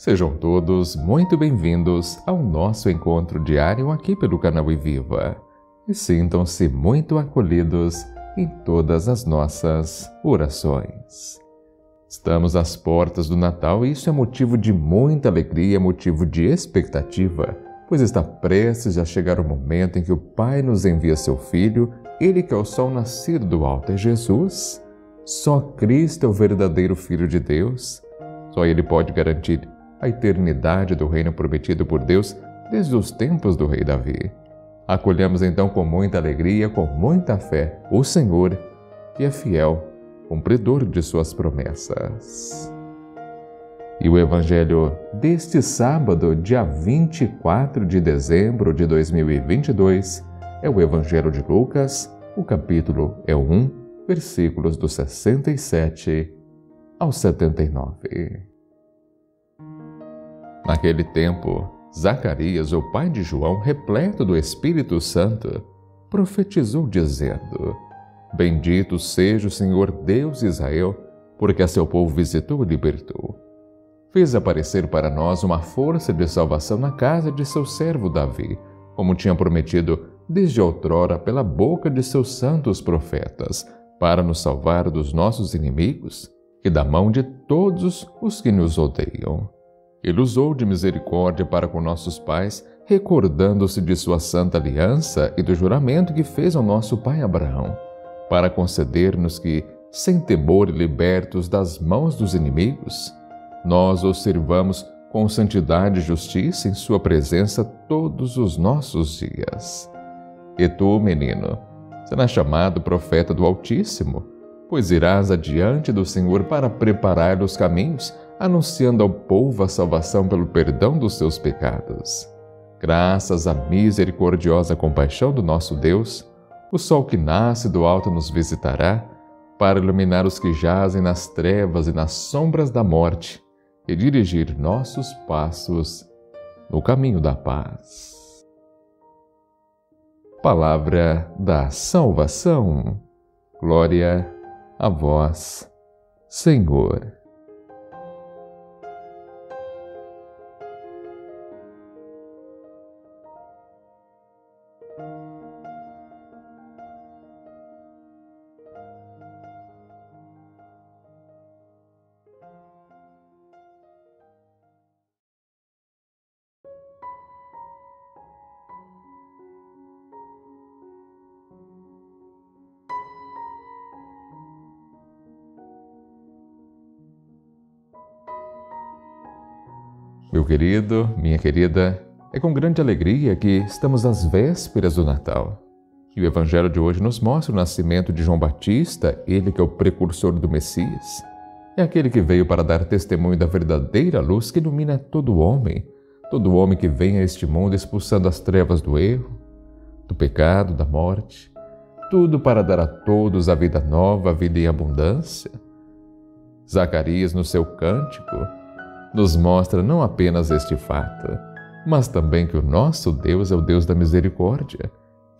Sejam todos muito bem-vindos ao nosso encontro diário aqui pelo canal Viva e sintam-se muito acolhidos em todas as nossas orações. Estamos às portas do Natal e isso é motivo de muita alegria, motivo de expectativa, pois está prestes a chegar o momento em que o Pai nos envia seu Filho, ele que é o sol nascido do alto é Jesus. Só Cristo é o verdadeiro Filho de Deus. Só Ele pode garantir a eternidade do reino prometido por Deus desde os tempos do rei Davi. Acolhemos então com muita alegria, com muita fé, o Senhor, que é fiel, cumpridor de suas promessas. E o Evangelho deste sábado, dia 24 de dezembro de 2022, é o Evangelho de Lucas, o capítulo é 1, versículos do 67 ao 79. Naquele tempo, Zacarias, o pai de João, repleto do Espírito Santo, profetizou dizendo: Bendito seja o Senhor Deus de Israel, porque a seu povo visitou e libertou. Fez aparecer para nós uma força de salvação na casa de seu servo Davi, como tinha prometido desde outrora pela boca de seus santos profetas, para nos salvar dos nossos inimigos e da mão de todos os que nos odeiam ele usou de misericórdia para com nossos pais, recordando-se de sua santa aliança e do juramento que fez ao nosso pai Abraão, para conceder-nos que, sem temor e libertos das mãos dos inimigos, nós os servamos com santidade e justiça em Sua presença todos os nossos dias. E tu, menino, serás chamado profeta do Altíssimo, pois irás adiante do Senhor para preparar os caminhos anunciando ao povo a salvação pelo perdão dos seus pecados. Graças à misericordiosa compaixão do nosso Deus, o sol que nasce do alto nos visitará para iluminar os que jazem nas trevas e nas sombras da morte e dirigir nossos passos no caminho da paz. Palavra da salvação. Glória a vós, Senhor. Meu querido, minha querida, é com grande alegria que estamos às vésperas do Natal. E o Evangelho de hoje nos mostra o nascimento de João Batista, ele que é o precursor do Messias. É aquele que veio para dar testemunho da verdadeira luz que ilumina todo homem, todo homem que vem a este mundo expulsando as trevas do erro, do pecado, da morte, tudo para dar a todos a vida nova, a vida em abundância. Zacarias, no seu cântico, nos mostra não apenas este fato, mas também que o nosso Deus é o Deus da misericórdia.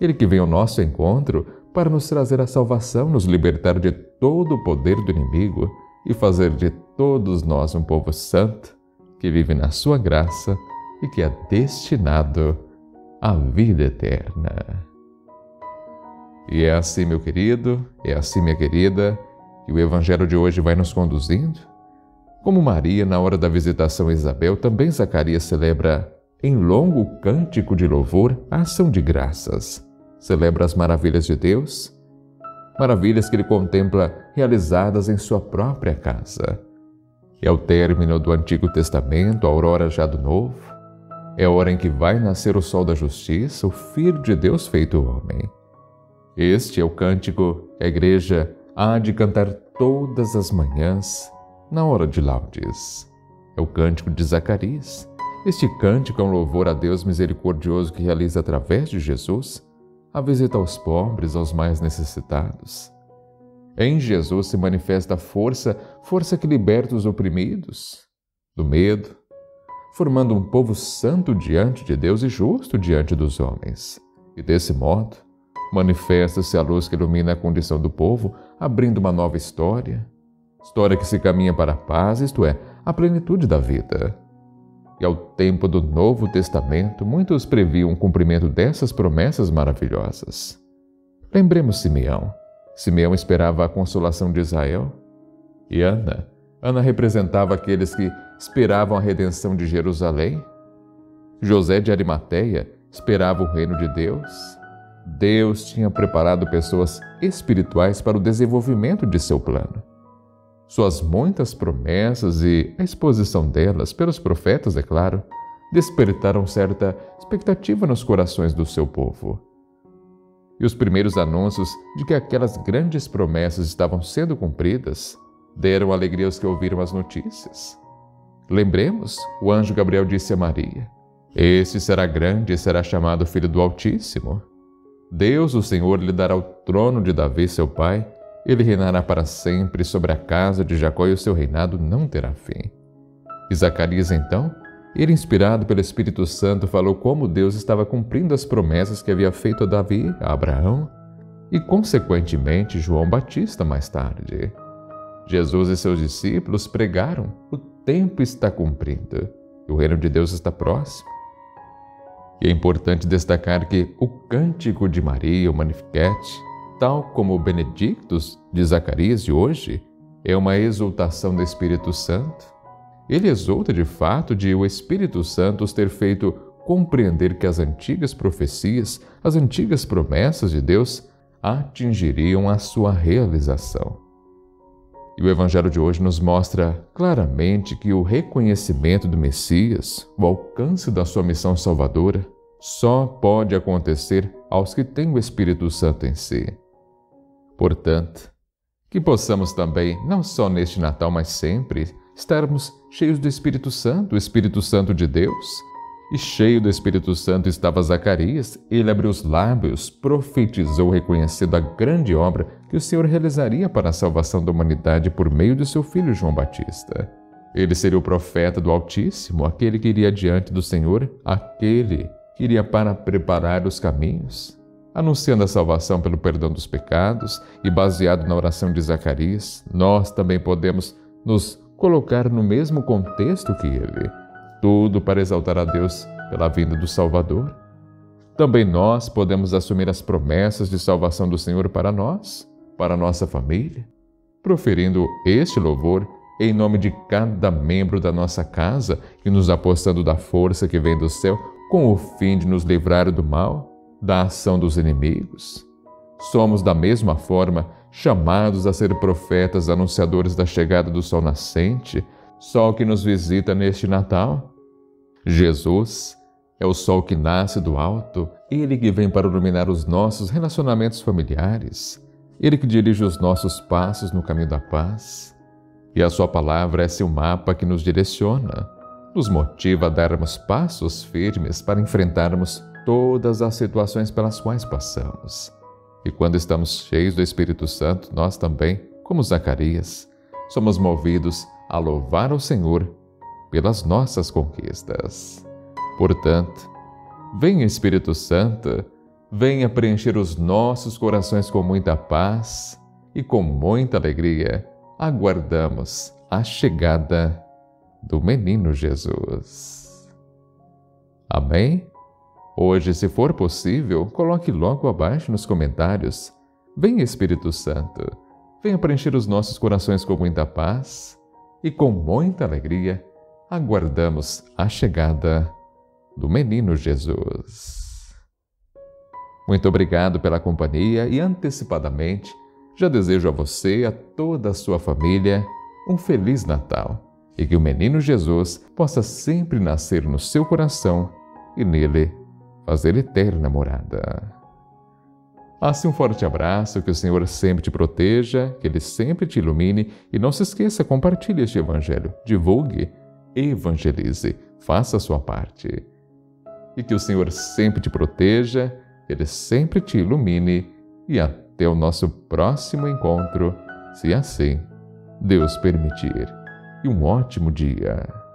Ele que vem ao nosso encontro para nos trazer a salvação, nos libertar de todo o poder do inimigo e fazer de todos nós um povo santo que vive na sua graça e que é destinado à vida eterna. E é assim, meu querido, é assim, minha querida, que o Evangelho de hoje vai nos conduzindo como Maria, na hora da visitação a Isabel, também Zacarias celebra em longo cântico de louvor a ação de graças. Celebra as maravilhas de Deus, maravilhas que ele contempla realizadas em sua própria casa. É o término do Antigo Testamento, a aurora já do Novo. É a hora em que vai nascer o sol da justiça, o Filho de Deus feito homem. Este é o cântico que a igreja há de cantar todas as manhãs na hora de laudes. É o cântico de Zacarias. Este cântico é um louvor a Deus misericordioso que realiza através de Jesus a visita aos pobres, aos mais necessitados. Em Jesus se manifesta a força, força que liberta os oprimidos do medo, formando um povo santo diante de Deus e justo diante dos homens. E desse modo, manifesta-se a luz que ilumina a condição do povo, abrindo uma nova história, História que se caminha para a paz, isto é, a plenitude da vida. e ao tempo do Novo Testamento, muitos previam o cumprimento dessas promessas maravilhosas. Lembremos Simeão. Simeão esperava a consolação de Israel. E Ana? Ana representava aqueles que esperavam a redenção de Jerusalém. José de Arimateia esperava o reino de Deus. Deus tinha preparado pessoas espirituais para o desenvolvimento de seu plano. Suas muitas promessas e a exposição delas pelos profetas, é claro, despertaram certa expectativa nos corações do seu povo. E os primeiros anúncios de que aquelas grandes promessas estavam sendo cumpridas deram alegria aos que ouviram as notícias. Lembremos, o anjo Gabriel disse a Maria: Este será grande e será chamado Filho do Altíssimo. Deus, o Senhor, lhe dará o trono de Davi, seu pai. Ele reinará para sempre sobre a casa de Jacó e o seu reinado não terá fim. E Zacarias, então, ele, inspirado pelo Espírito Santo, falou como Deus estava cumprindo as promessas que havia feito a Davi, a Abraão e, consequentemente, João Batista mais tarde. Jesus e seus discípulos pregaram: o tempo está cumprido o reino de Deus está próximo. E é importante destacar que o cântico de Maria, o Magnificat, tal como o Benedictus de Zacarias de hoje, é uma exultação do Espírito Santo. Ele exulta de fato de o Espírito Santo os ter feito compreender que as antigas profecias, as antigas promessas de Deus atingiriam a sua realização. E o Evangelho de hoje nos mostra claramente que o reconhecimento do Messias, o alcance da sua missão salvadora, só pode acontecer aos que têm o Espírito Santo em si. Portanto, que possamos também, não só neste Natal, mas sempre, estarmos cheios do Espírito Santo, o Espírito Santo de Deus, e cheio do Espírito Santo estava Zacarias. Ele abriu os lábios, profetizou, reconhecendo a grande obra que o Senhor realizaria para a salvação da humanidade por meio de seu filho João Batista. Ele seria o profeta do Altíssimo, aquele que iria diante do Senhor, aquele que iria para preparar os caminhos, anunciando a salvação pelo perdão dos pecados e baseado na oração de Zacarias, nós também podemos nos colocar no mesmo contexto que ele tudo para exaltar a Deus pela vinda do Salvador. Também nós podemos assumir as promessas de salvação do Senhor para nós, para nossa família, proferindo este louvor em nome de cada membro da nossa casa e nos apostando da força que vem do céu com o fim de nos livrar do mal, da ação dos inimigos. Somos, da mesma forma, chamados a ser profetas anunciadores da chegada do sol nascente, sol que nos visita neste Natal Jesus é o sol que nasce do alto, ele que vem para iluminar os nossos relacionamentos familiares, ele que dirige os nossos passos no caminho da paz. E a Sua palavra é seu mapa que nos direciona, nos motiva a darmos passos firmes para enfrentarmos todas as situações pelas quais passamos. E quando estamos cheios do Espírito Santo, nós também, como Zacarias, somos movidos a louvar o Senhor pelas nossas conquistas. Portanto, venha Espírito Santo, venha preencher os nossos corações com muita paz e com muita alegria. Aguardamos a chegada do menino Jesus. Amém? Hoje, se for possível, coloque logo abaixo nos comentários. Venha Espírito Santo, venha preencher os nossos corações com muita paz e com muita alegria aguardamos a chegada do menino Jesus. Muito obrigado pela companhia e antecipadamente já desejo a você e a toda a sua família um feliz Natal e que o menino Jesus possa sempre nascer no seu coração e nele fazer eterna morada. Assim, um forte abraço, que o Senhor sempre te proteja, que Ele sempre te ilumine e não se esqueça, compartilhe este Evangelho, divulgue evangelize, faça a sua parte. E que o Senhor sempre te proteja, Ele sempre te ilumine e até o nosso próximo encontro, se assim Deus permitir. E um ótimo dia.